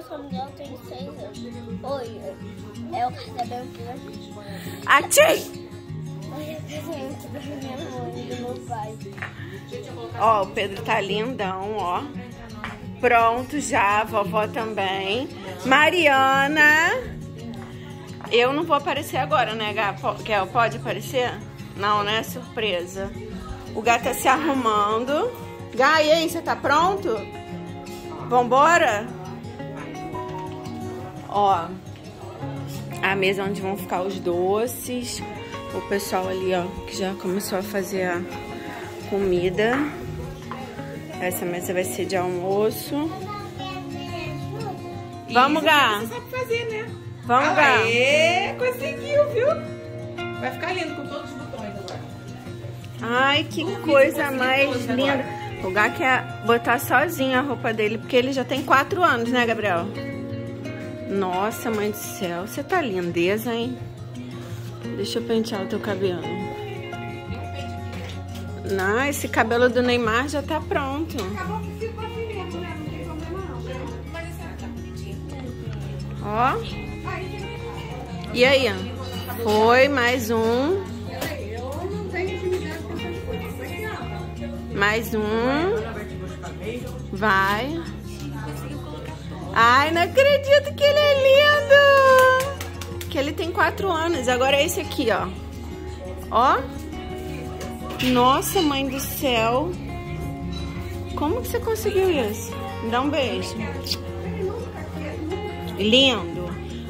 Eu sou Miguel, tenho seis anos. Oi, é o casamento da Ati! Oi, é o casamento da minha mãe e do meu pai. Ó, o Pedro tá lindão, ó. Pronto já, a vovó também. Mariana. Eu não vou aparecer agora, né, Kel, pode aparecer? Não, né? Surpresa. O Gá tá se arrumando. E aí, você tá pronto? Vambora? Ó, a mesa onde vão ficar os doces. O pessoal ali, ó, que já começou a fazer a comida. Essa mesa vai ser de almoço. Vamos, Gá. Você sabe fazer, né? Vamos, Gá. Aê, conseguiu, viu? Vai ficar lindo com todos os botões agora. Ai, que coisa mais linda. O Gá quer botar sozinho a roupa dele, porque ele já tem quatro anos, né, Gabriel? Nossa, mãe do céu. Você tá lindeza, hein? Deixa eu pentear o teu cabelo. Não, esse cabelo do Neymar já tá pronto. Acabou que ficou assim mesmo, né? Não tem problema não. Mas esse tá bonitinho. Ó. E aí. Foi mais um. Mais um. Vai. Ai, não acredito que ele é lindo. Que ele tem quatro anos. Agora é esse aqui, ó. Ó. Nossa, mãe do céu. Como que você conseguiu isso? Me dá um beijo. Lindo.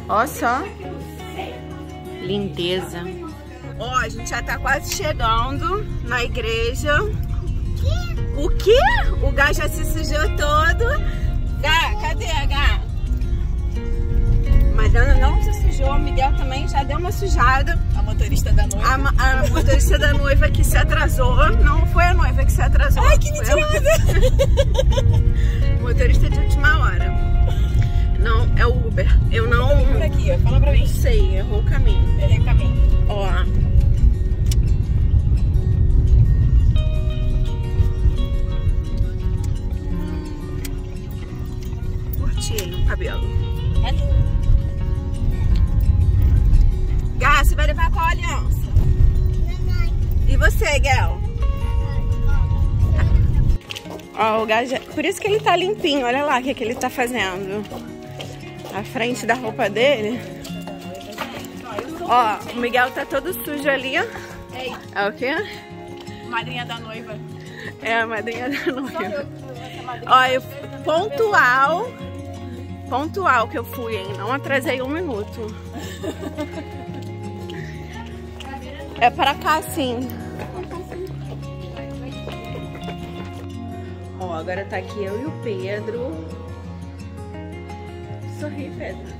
Ó só. Lindeza. Ó, a gente já tá quase chegando na igreja. O quê? O Gá já se sujou todo. Gá, cadê a Gá? Mas Ana não se sujou, o Miguel também já deu uma sujada. A motorista da noiva. A, a motorista da noiva que se atrasou. Não foi a noiva que se atrasou. Ai, que mentirosa! Motorista de última hora. Não, é o Uber. Eu não, Por aqui. Fala pra não mim. sei, errou o caminho. Ele é caminho. Ó. Já... Por isso que ele tá limpinho. Olha lá o que, que ele tá fazendo. A frente da roupa dele. Ó, o Miguel tá todo sujo ali. ó. Ei, É o quê? madrinha da noiva. É a madrinha da noiva. Ó, eu, pontual. Pontual que eu fui, hein? Não atrasei um minuto. É pra cá, sim. Agora tá aqui eu e o Pedro. Sorri, Pedro.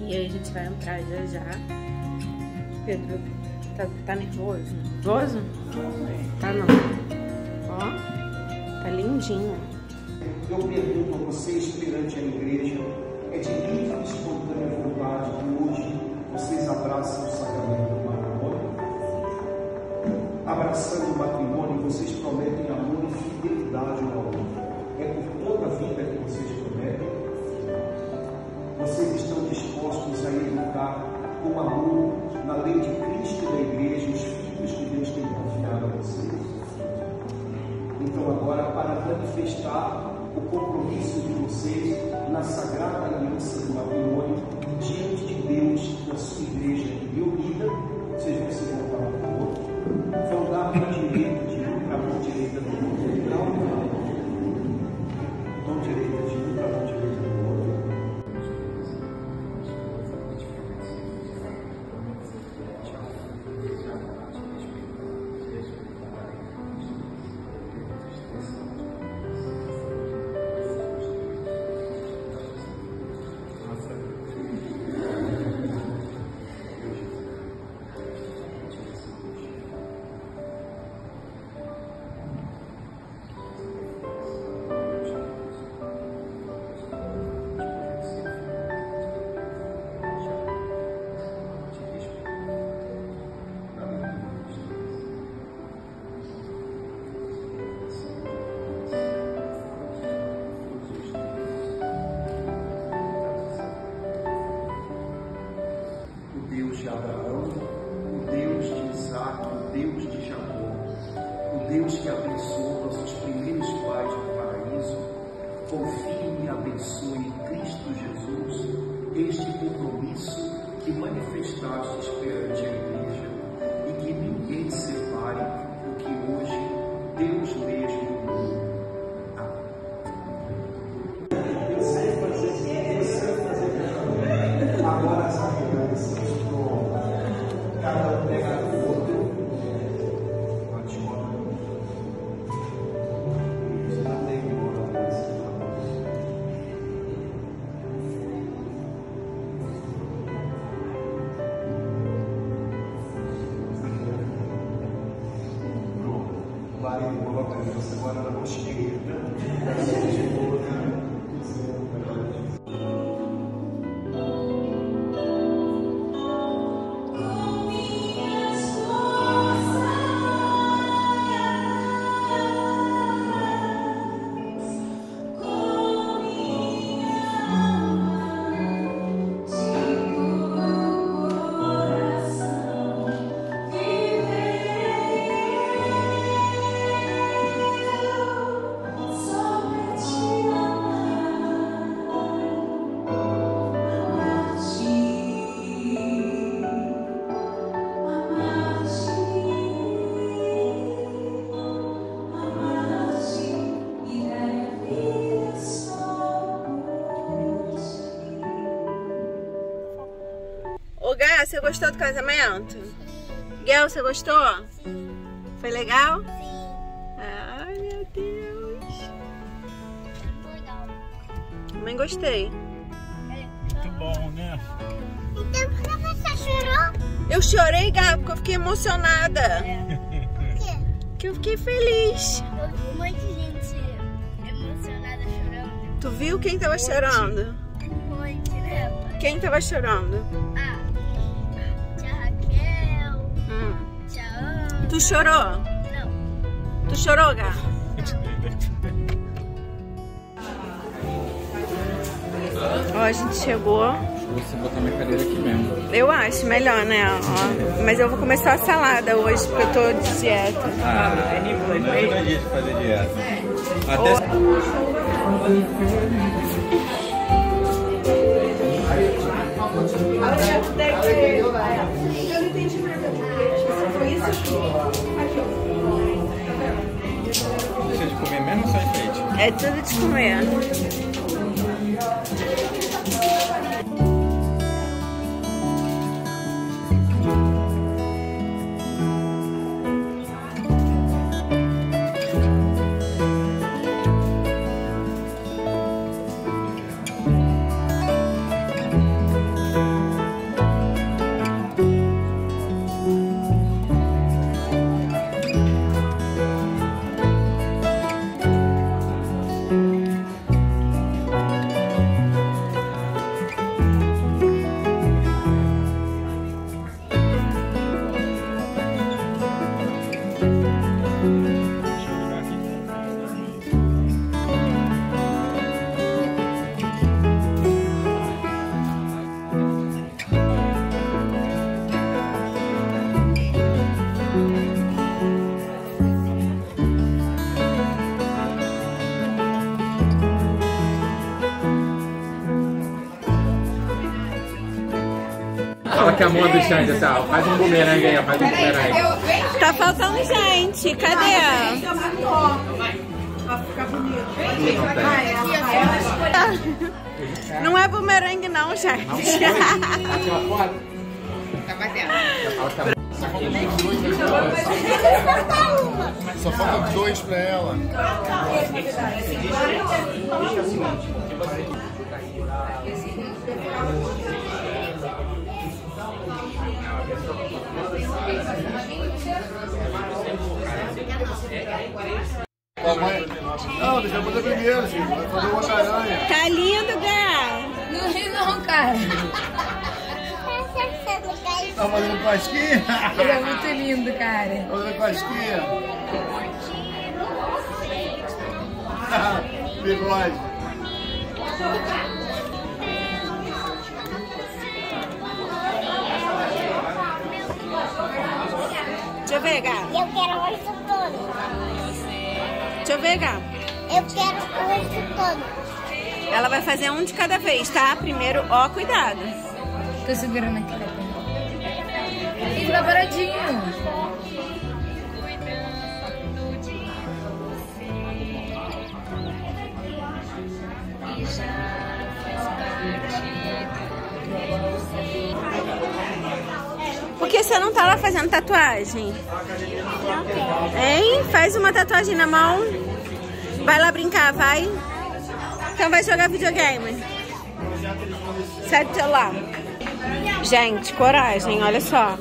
E aí a gente vai entrar já já. Pedro, tá, tá nervoso? Nervoso? Tá não. Ó, tá lindinho. Eu pergunto a vocês perante a igreja, é de livre e espontânea vontade que hoje fidelidade um ao outro. É por toda a vida que vocês prometem? Vocês estão dispostos a educar com amor na lei de Cristo e da igreja os filhos que Deus tem confiado a vocês? Então, agora, para manifestar o compromisso de vocês na sagrada você gostou do casamento? Guel, você gostou? Foi legal? Sim. Ai, meu Deus. Legal. Também gostei. Muito bom, né? Então por que você chorou? Eu chorei, Gá, porque eu fiquei emocionada. Por quê? Que eu fiquei feliz. Eu vi um monte de gente emocionada chorando. Tu viu quem tava chorando? Um monte, né? Quem tava chorando? Tu chorou? Não. Tu chorou, Gá? Ó, a gente chegou. Você botar minha cadeira aqui mesmo. Eu acho melhor, né? Ó, mas eu vou começar a salada hoje, porque eu tô de dieta. Ah, não é dia de fazer dieta. Até deixa enfeite? É tudo que é a mão do Xande tal. Faz um bumerangue aí, faz um bumerangue. Tá faltando gente. Cadê? Não é bumerangue não, gente. Aqui, ó, foto. Só falta dois pra ela. Não, deixa eu fazer primeiro, filho. Vai fazer o Homem-Aranha. Tá lindo, Gal. Não ri não, cara. Tá fazendo pasquinha? Ele é muito lindo, cara. Fazendo pasquinha. Bigode. Deixa eu ver, Gal. Eu quero o urso todo. Deixa eu ver, Gal. Eu quero resto todo. Ela vai fazer um de cada vez, tá? Primeiro, ó, cuidado. Tô segurando aqui. Que ficar paradinho. Por que você não tá lá fazendo tatuagem? Hein? Faz uma tatuagem na mão. Vai lá brincar, vai. Então vai jogar videogame. Sai do celular. Gente, coragem, olha só.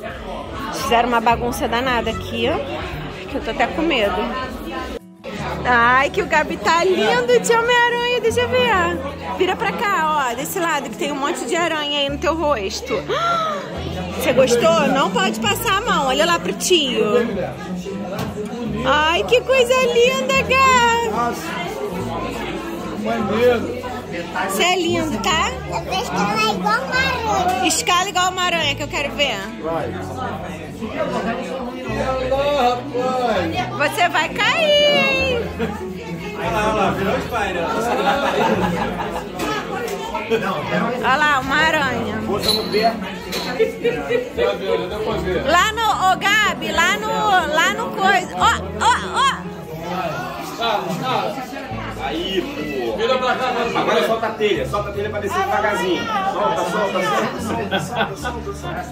Fizeram uma bagunça danada aqui, ó. Que eu tô até com medo. Ai, que o Gabi tá lindo de Homem-Aranha, deixa eu ver. Vira pra cá, ó, desse lado que tem um monte de aranha aí no teu rosto. Você gostou? Não pode passar a mão, olha lá pro tio. Ai, que coisa linda. Maneiro. Você é lindo, tá? Escalando igual uma aranha. Escala igual uma aranha que eu quero ver. Vai. Olha lá. Você vai cair. Olha lá, uma aranha. Já viu, já deu pra ver. Lá no, ô Gabi, lá no, lá no coisa. Ó, ó, ó. Aí, pô. Agora solta a telha, solta a telha pra descer devagarzinho. Solta, solta, solta.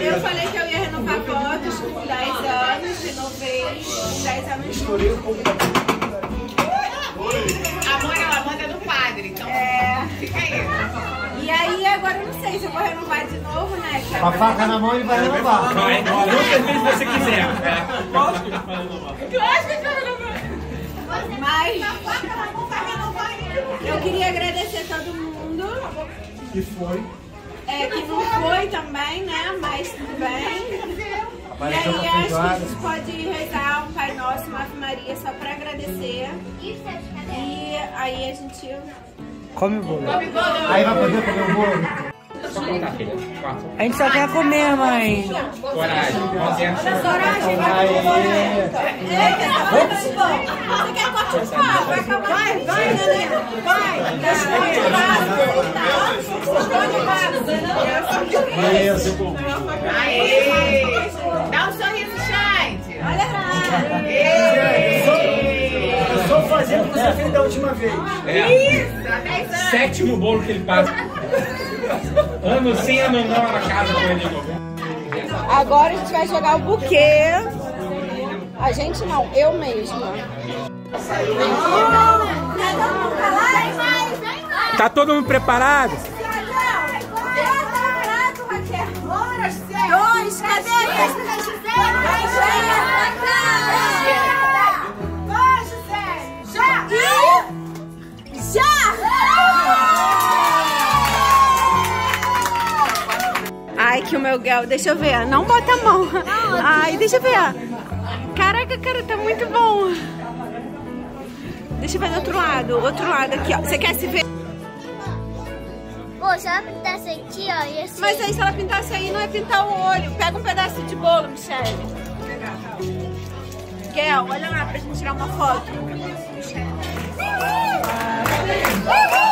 Eu falei que eu ia renovar votos com 10 anos, renovei 10 anos. Amor, então É. fica aí. E aí, agora eu não sei se eu vou renovar de novo, né? Que Com a faca na mão ele vai renovar. Vai, quantas vezes você quiser. Mas eu queria agradecer todo mundo. Que foi. É, que não foi também, né? Mas tudo bem. E aí acho que a gente pode rezar um Pai Nosso, uma Ave Maria só pra agradecer. E aí a gente. Come o bolo. Aí vai poder comer o bolo? Só contar, filha. Quatro. A gente só quer comer, mãe. Coragem. Coragem, vai pro momento. Eita, tá. Você quer corte de pau? Vai acabar. Vai, vai, neném. Vai. Aê! Eu só fazendo o que você fez da última vez. Isso, há 10 anos. Sétimo bolo que ele passa. Ano sim, ano não, na casa com ele de novo. Agora a gente vai jogar o buquê. A gente não, eu mesma. Tá todo mundo preparado? Ai, que o meu Gal, deixa eu ver. Não bota a mão. Ai, deixa eu ver. Caraca, cara, tá muito bom. Deixa eu ver do outro lado. Outro lado aqui, ó. Você quer se ver? Pô, se ela pintasse aqui, ó, ia ser... Mas aí se ela pintasse aí, não é pintar o olho. Pega um pedaço de bolo, Michelle. Kel, olha lá pra gente tirar uma foto. É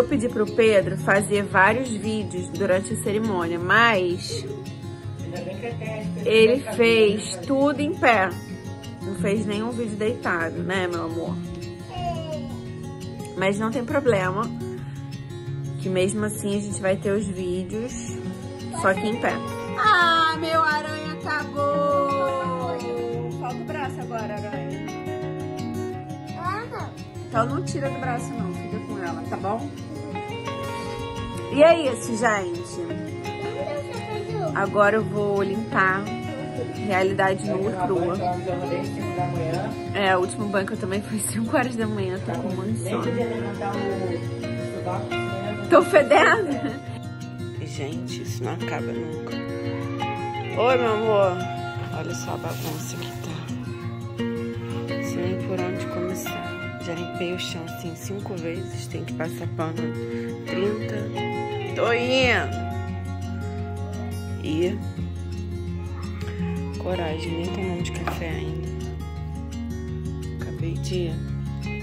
Eu pedi pro Pedro fazer vários vídeos durante a cerimônia, mas ele fez tudo em pé. Não fez nenhum vídeo deitado, né, meu amor? Mas não tem problema, que mesmo assim a gente vai ter os vídeos só que em pé. Ah, meu aranha acabou! Falta o braço agora, aranha. Então não tira do braço não, fica com ela, tá bom? E é isso, gente. Agora eu vou limpar realidade nua e crua. É, o último banho que eu também foi 5 horas da manhã, tô com muito sono. Tô fedendo? Gente, isso não acaba nunca. Oi, meu amor. Olha só a bagunça que tá. Não sei nem por onde começar. Já limpei o chão assim cinco vezes. Tem que passar pano 30. Tô indo. E coragem, nem tomamos café ainda. Acabei de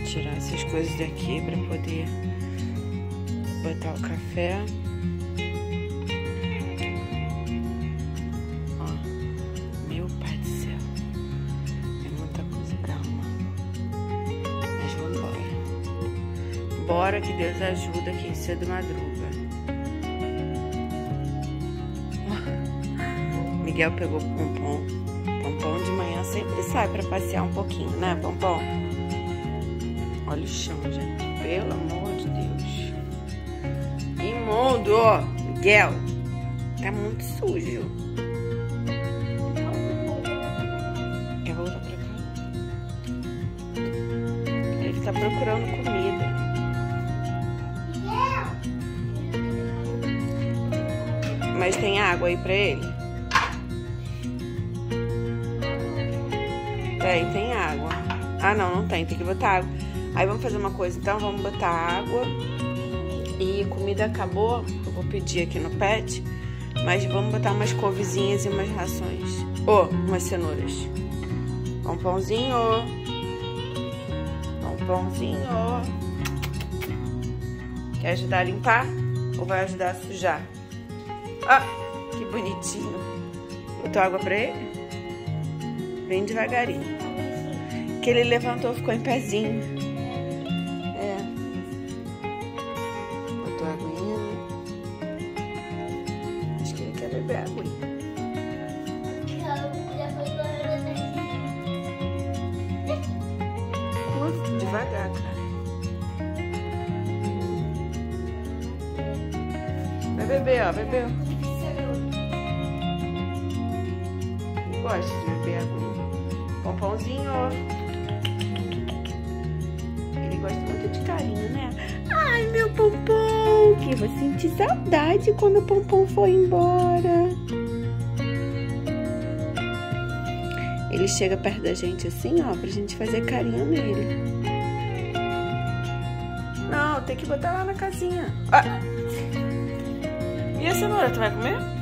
tirar essas coisas daqui pra poder botar o café. Ó, meu pai do céu. É muita coisa pra arrumar. Mas vambora. Bora que Deus ajuda quem cedo madruga. Miguel pegou Pompom. Pompom de manhã sempre sai pra passear um pouquinho, né, Pompom? Olha o chão, gente. Pelo amor de Deus. Imundo. Miguel. Tá muito sujo. Quer voltar pra cá? Ele tá procurando comida. Mas tem água aí pra ele? Tem, tem água. Ah, não, não tem. Tem que botar água. Aí vamos fazer uma coisa, então. Vamos botar água. E comida acabou. Eu vou pedir aqui no pet. Mas vamos botar umas couvezinhas e umas rações. Ô, oh, umas cenouras. Um pãozinho. Um pãozinho. Quer ajudar a limpar? Ou vai ajudar a sujar? Ah, que bonitinho. Botou água pra ele? Bem devagarinho. Que ele levantou, ficou em pezinho. É. Botou aguinha. Acho que ele quer beber a aguinha. Curto, devagar, cara. Vai beber, ó, bebeu. Gosta de beber aguinha. Pompãozinho, ó. Gosta muito de carinho, né? Ai, meu pompom, que vou sentir saudade quando o pompom for embora. Ele chega perto da gente assim, ó, pra gente fazer carinho nele. Não, tem que botar lá na casinha. Ah. E a cenoura, tu vai comer?